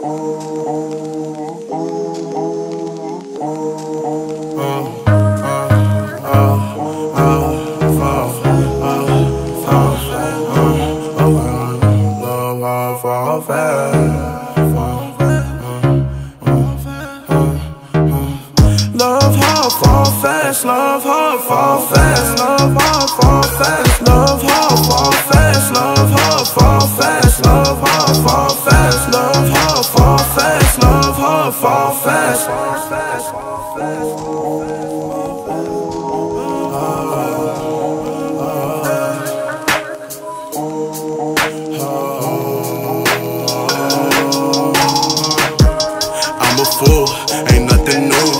Fall fast, love hard, fall fast, fast. I'm a fool, ain't nothing new.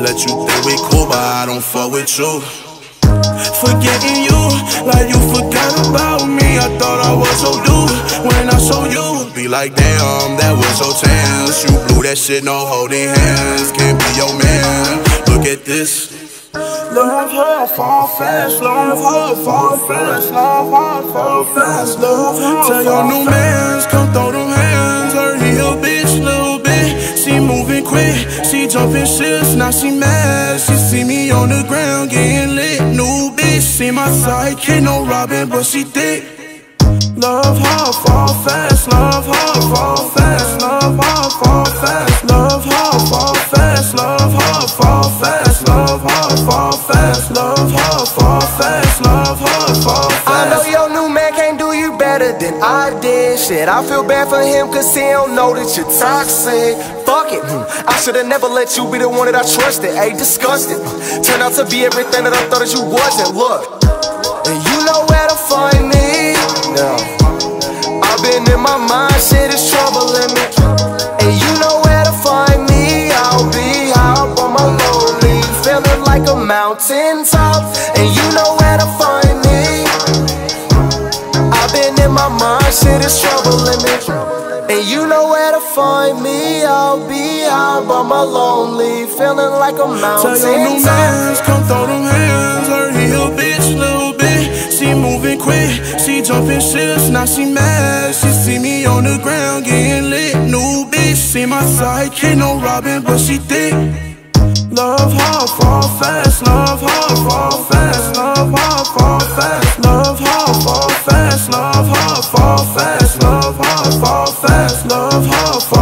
Let you think we cool, but I don't fuck with you. Forgetting you, like you forgot about me. I thought I was so dude when I saw you. Be like, damn, that was so tense. You that shit, no holding hands. Can't be your man. Look at this. Love hard, fall fast. Love hard, fall fast. Love hard, fall fast. Love hard. Tell your new mans, come throw them hands. Heard he a bitch, little bit. She moving quick, she jumping shifts. Now she mad. She see me on the ground getting lit. New bitch, see my sidekick, no Robin, but she thick. Love hard, fall fast. Love hard, fall fast. Love hard, fall fast. Love hard, fall fast. Love hard, fall fast. I know your new man can't do you better than I did. Shit, I feel bad for him cause he don't know that you're toxic. Fuck it, hmm. I should've never let you be the one that I trusted. Ayy, disgusted. Turned out to be everything that I thought that you wasn't. Look, and you know where to find me. Now, I've been in my mind, shit is troubling me. Mountain top. And you know where to find me. I've been in my mind, shit is troubling me. And you know where to find me. I'll be out by my lonely, feeling like a Tell your new mountain mans, come throw them hands. He a bitch, little bit. She moving quick, she jumping shifts. Now she mad. She see me on the ground getting lit. New bitch, see my sidekick, no Robin, but she thick. Love how fall fast, love how fall fast, love how fall fast, love how fall fast, love how fall fast, love how fall fast, love fast.